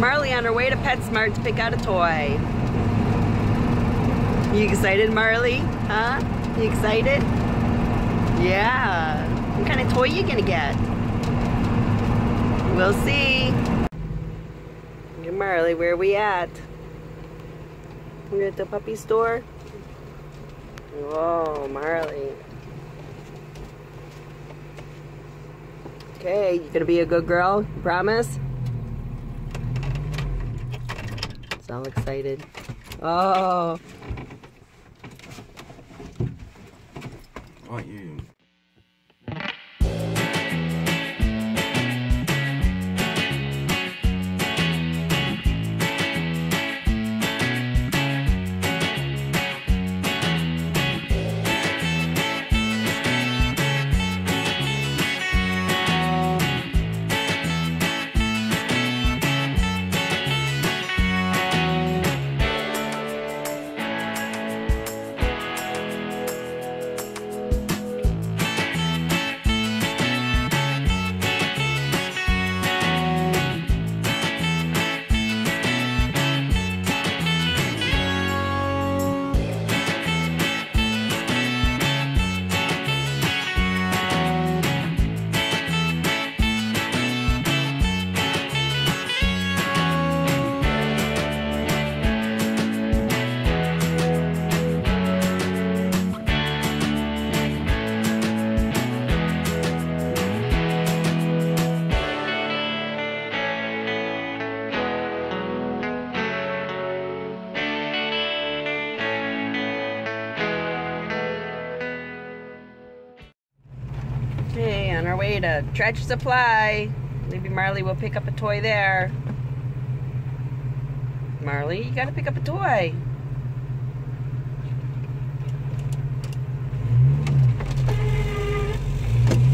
Marley on her way to PetSmart to pick out a toy. You excited, Marley? Huh? You excited? Yeah. What kind of toy you gonna get? We'll see. Marley, where are we at? We're at the puppy store? Whoa, Marley. Okay, you gonna be a good girl? Promise? It's all excited. Oh. What you? Way to Tractor Supply. Maybe Marley will pick up a toy there. Marley, you gotta pick up a toy.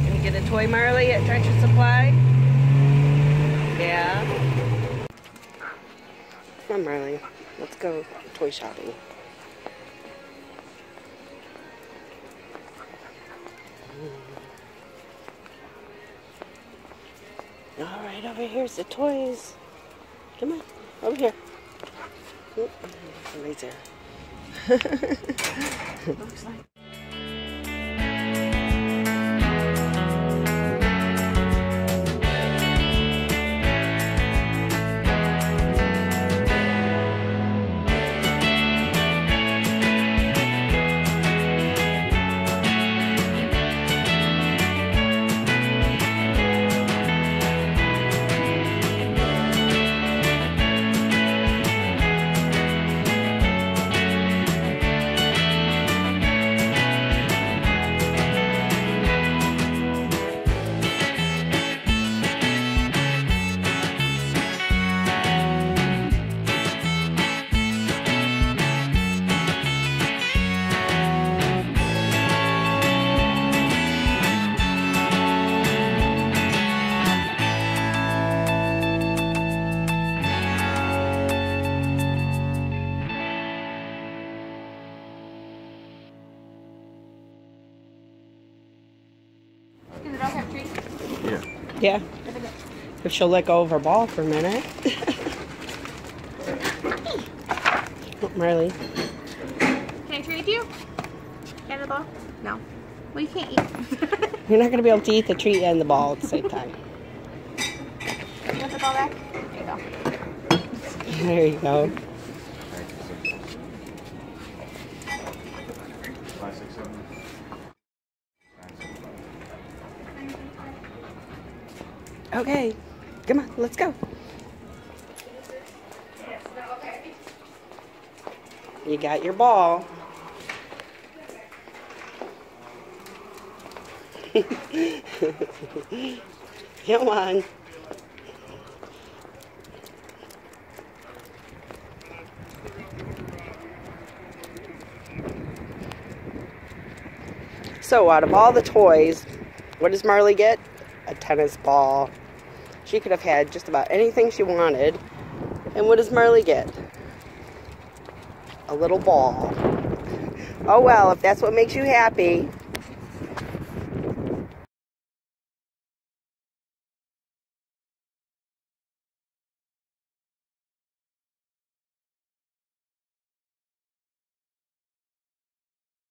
Gonna get a toy, Marley, at Tractor Supply? Yeah? Come on, Marley. Let's go toy shopping. Over here's the toys. Come on, over here. Oop, there. Looks like. Yeah. If she'll let go of her ball for a minute. oh, Marley. Can I treat you? And the ball? No. Well, you can't eat. You're not going to be able to eat the treat and the ball at the same time. you want the ball back? There you go. There you go. Okay. Come on, let's go. You got your ball. Come on. So, out of all the toys, what does Marley get? A tennis ball. She could have had just about anything she wanted. And what does Marley get? A little ball. Oh well, if that's what makes you happy.